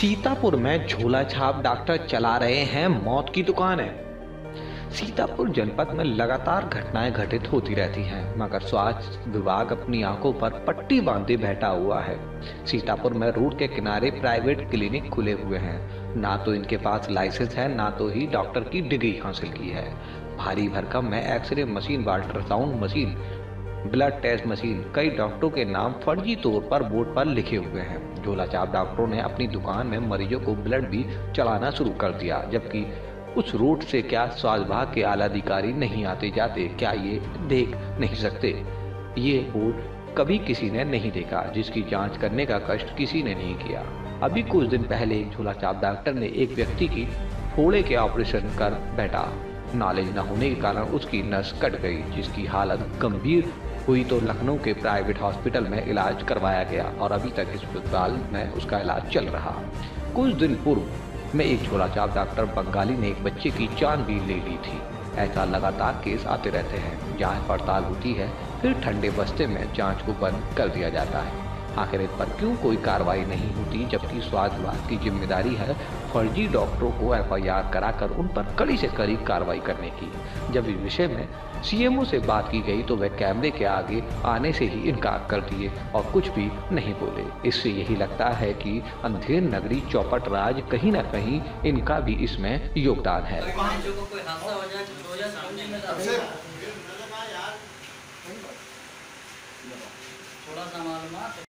सीतापुर में झोला छाप डॉक्टर चला रहे हैं। मौत की दुकान है। सीतापुर जनपद में लगातार घटनाएँ घटित होती रहती हैं, मगर स्वास्थ्य विभाग अपनी आँखों पर पट्टी बांधे बैठा हुआ है। सीतापुर में रोड के किनारे प्राइवेट क्लिनिक खुले हुए हैं। ना तो इनके पास लाइसेंस है, ना तो ही डॉक्टर की डिग्री हासिल की है। भारी भरकम में एक्सरे मशीन व ultrasound machine blood test machine कई डॉक्टरों के नाम फर्जी तौर पर बोर्ड पर लिखे हुए हैं। झोला चाप डॉक्टरों ने अपनी दुकान में मरीजों को ब्लड भी चलाना शुरू कर दिया, जबकि उस रूट से क्या स्वास्थ्य विभाग के आला अधिकारी नहीं आते जाते, क्या ये देख नहीं सकते? ये बोर्ड कभी किसी ने नहीं देखा, जिसकी जाँच करने का कष्ट किसी ने नहीं किया। अभी कुछ दिन पहले एक झोला चाप डॉक्टर ने एक व्यक्ति की फोड़े के ऑपरेशन कर बैठा। नॉलेज न होने के कारण उसकी नस कट गई, जिसकी हालत गंभीर हुई तो लखनऊ के प्राइवेट हॉस्पिटल में इलाज करवाया गया और अभी तक अस्पताल में उसका इलाज चल रहा। कुछ दिन पूर्व में एक झोला चाप डॉक्टर बंगाली ने एक बच्चे की जान भी ले ली थी। ऐसा लगातार केस आते रहते हैं। जाँच पड़ताल होती है, फिर ठंडे बस्ते में जाँच को बंद कर दिया जाता है। आखिर इस पर क्यों कोई कार्रवाई नहीं होती, जबकि स्वास्थ्य विभाग की ज़िम्मेदारी है फर्जी डॉक्टरों को एफआईआर कराकर उन पर कड़ी से कड़ी कार्रवाई करने की। जब इस विषय में सीएमओ से बात की गई तो वह कैमरे के आगे आने से ही इनकार कर दिए और कुछ भी नहीं बोले। इससे यही लगता है कि अंधेर नगरी चौपट राज कहीं ना कहीं इनका भी इसमें योगदान है। थोड़ा सा मालूम